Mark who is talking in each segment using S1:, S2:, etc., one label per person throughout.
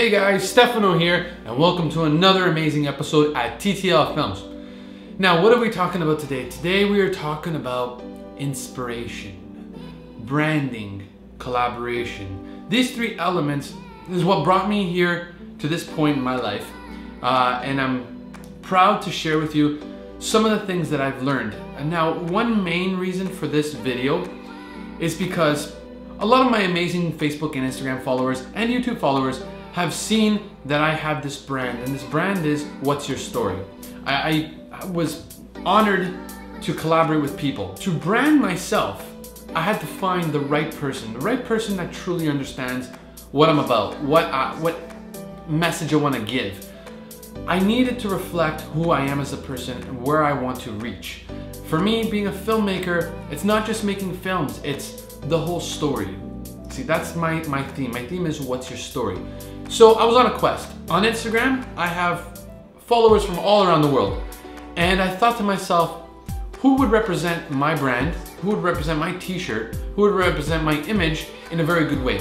S1: Hey guys, Stefano here, and welcome to another amazing episode at TTL Films. Now, what are we talking about today? Today we are talking about inspiration, branding, collaboration. These three elements is what brought me here to this point in my life, uh, and I'm proud to share with you some of the things that I've learned. And now, one main reason for this video is because a lot of my amazing Facebook and Instagram followers and YouTube followers have seen that I have this brand, and this brand is What's Your Story. I, I was honored to collaborate with people. To brand myself, I had to find the right person, the right person that truly understands what I'm about, what I, what message I want to give. I needed to reflect who I am as a person and where I want to reach. For me, being a filmmaker, it's not just making films, it's the whole story. See, that's my, my theme. My theme is what's your story? So I was on a quest. On Instagram, I have followers from all around the world. And I thought to myself, who would represent my brand? Who would represent my t-shirt? Who would represent my image in a very good way?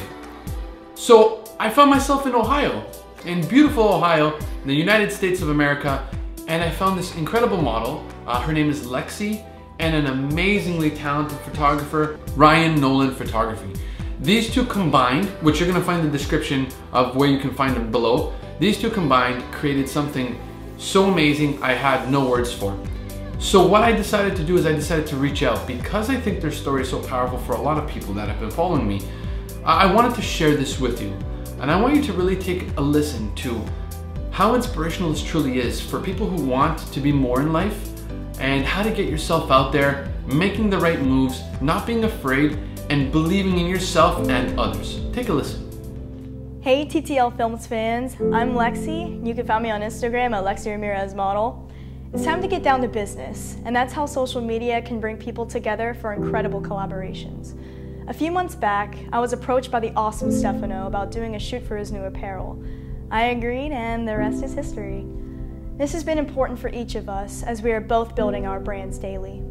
S1: So I found myself in Ohio, in beautiful Ohio, in the United States of America, and I found this incredible model. Uh, her name is Lexi, and an amazingly talented photographer, Ryan Nolan Photography. These two combined, which you're gonna find the description of where you can find them below, these two combined created something so amazing I had no words for. So what I decided to do is I decided to reach out because I think their story is so powerful for a lot of people that have been following me. I wanted to share this with you. And I want you to really take a listen to how inspirational this truly is for people who want to be more in life and how to get yourself out there, making the right moves, not being afraid, and believing in yourself and others. Take a listen.
S2: Hey TTL Films fans, I'm Lexi. You can find me on Instagram at Lexi Ramirez Model. It's time to get down to business, and that's how social media can bring people together for incredible collaborations. A few months back, I was approached by the awesome Stefano about doing a shoot for his new apparel. I agreed, and the rest is history. This has been important for each of us as we are both building our brands daily.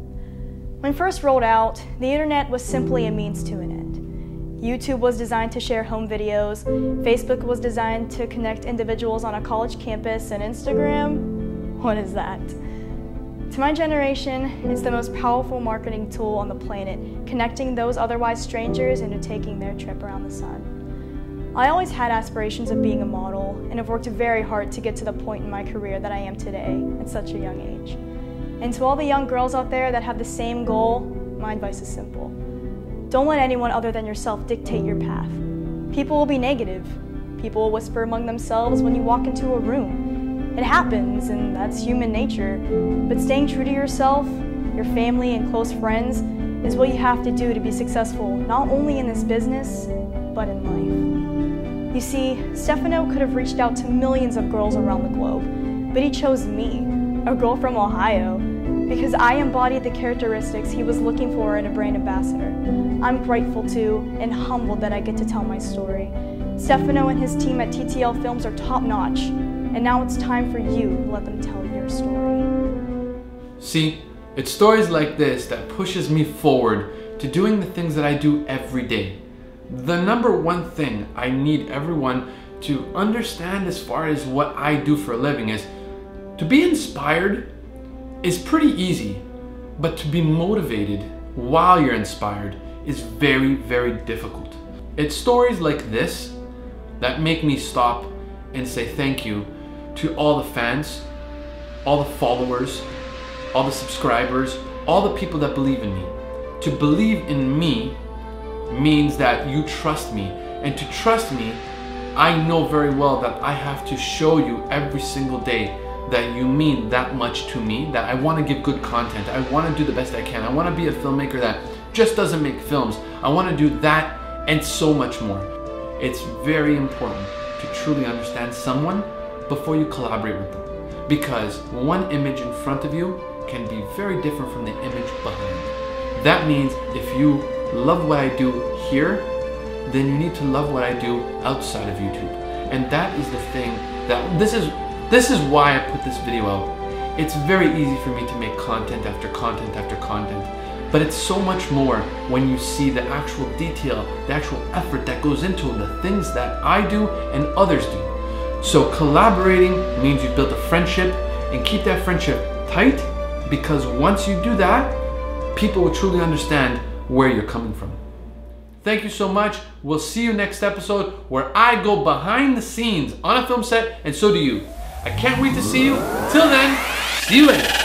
S2: When first rolled out, the internet was simply a means to an end. YouTube was designed to share home videos, Facebook was designed to connect individuals on a college campus, and Instagram? What is that? To my generation, it's the most powerful marketing tool on the planet, connecting those otherwise strangers into taking their trip around the sun. I always had aspirations of being a model and have worked very hard to get to the point in my career that I am today at such a young age. And to all the young girls out there that have the same goal, my advice is simple. Don't let anyone other than yourself dictate your path. People will be negative. People will whisper among themselves when you walk into a room. It happens, and that's human nature. But staying true to yourself, your family, and close friends is what you have to do to be successful, not only in this business, but in life. You see, Stefano could have reached out to millions of girls around the globe, but he chose me, a girl from Ohio, because I embodied the characteristics he was looking for in a brand ambassador. I'm grateful to and humbled that I get to tell my story. Stefano and his team at TTL Films are top notch, and now it's time for you to let them tell your story.
S1: See, it's stories like this that pushes me forward to doing the things that I do every day. The number one thing I need everyone to understand as far as what I do for a living is to be inspired is pretty easy, but to be motivated while you're inspired is very, very difficult. It's stories like this that make me stop and say thank you to all the fans, all the followers, all the subscribers, all the people that believe in me. To believe in me means that you trust me. And to trust me, I know very well that I have to show you every single day that you mean that much to me, that I want to give good content. I want to do the best I can. I want to be a filmmaker that just doesn't make films. I want to do that and so much more. It's very important to truly understand someone before you collaborate with them. Because one image in front of you can be very different from the image behind. That means if you love what I do here, then you need to love what I do outside of YouTube. And that is the thing that this is this is why I put this video out. It's very easy for me to make content after content after content, but it's so much more when you see the actual detail, the actual effort that goes into the things that I do and others do. So collaborating means you've built a friendship and keep that friendship tight because once you do that, people will truly understand where you're coming from. Thank you so much. We'll see you next episode where I go behind the scenes on a film set and so do you. I can't wait to see you. Till then, see you later.